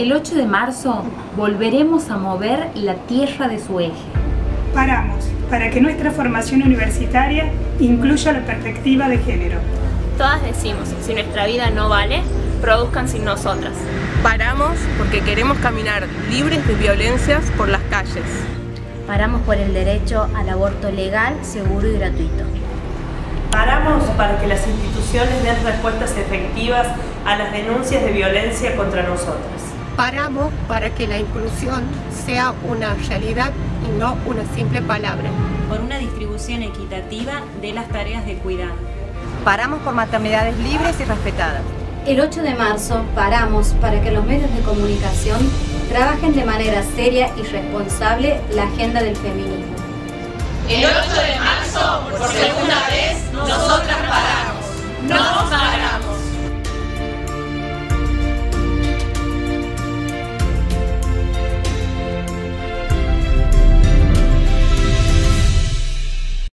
El 8 de marzo volveremos a mover la tierra de su eje. Paramos para que nuestra formación universitaria incluya la perspectiva de género. Todas decimos, si nuestra vida no vale, produzcan sin nosotras. Paramos porque queremos caminar libres de violencias por las calles. Paramos por el derecho al aborto legal, seguro y gratuito. Paramos para que las instituciones den respuestas efectivas a las denuncias de violencia contra nosotras. Paramos para que la inclusión sea una realidad y no una simple palabra. Por una distribución equitativa de las tareas de cuidado. Paramos por maternidades libres y respetadas. El 8 de marzo paramos para que los medios de comunicación trabajen de manera seria y responsable la agenda del feminismo. El 8 de marzo,